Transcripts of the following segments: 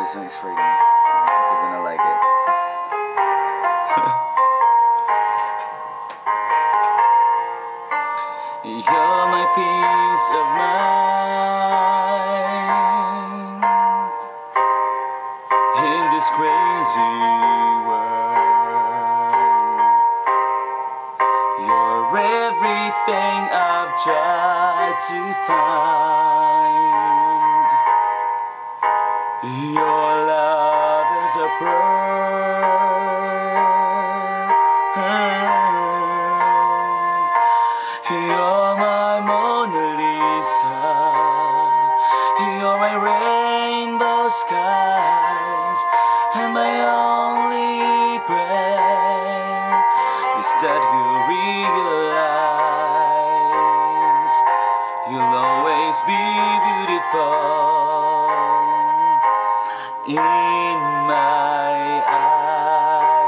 This for you. You're gonna like it. You're my peace of mind in this crazy world. You're everything I've tried to find. Your love is a pearl. You're my Mona Lisa. You're my rainbow skies. And my only prayer is that you realize you'll always be beautiful in my eyes.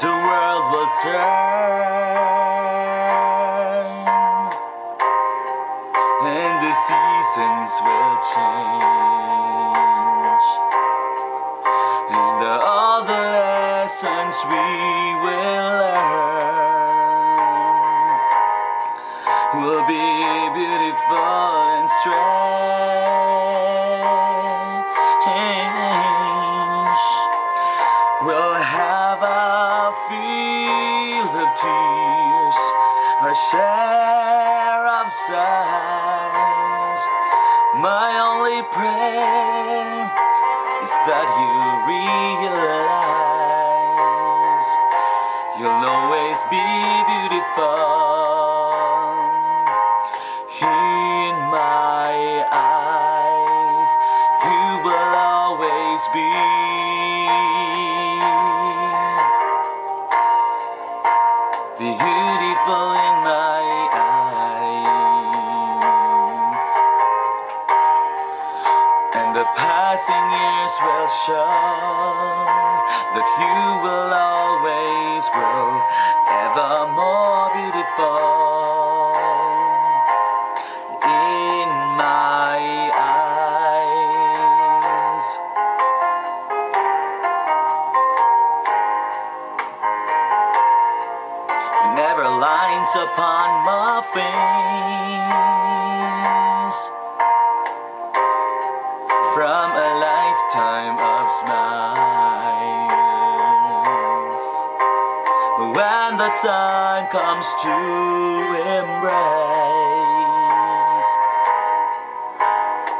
The world will turn and the seasons will change. And all the lessons we will learn will be beautiful our share of sighs. My only prayer is that you realize you'll always be beautiful passing years will show that you will always grow ever more beautiful in my eyes. Never lines upon my face Time comes to embrace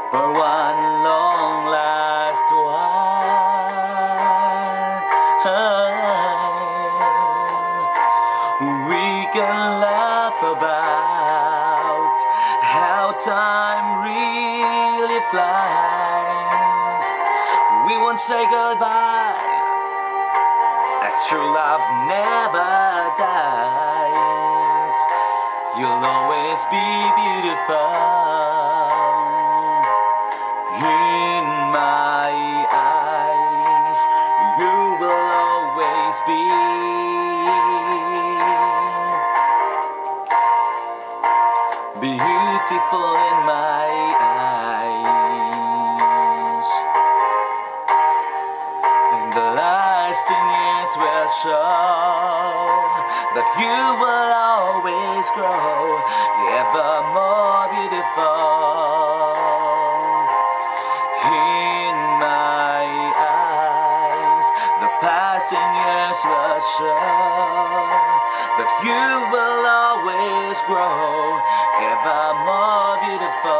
for one long last while, we can laugh about how time really flies. We won't say goodbye, as true love never be beautiful in my eyes. You will always be beautiful in my eyes. And the lasting years will show that you will always grow show that you will always grow ever more beautiful.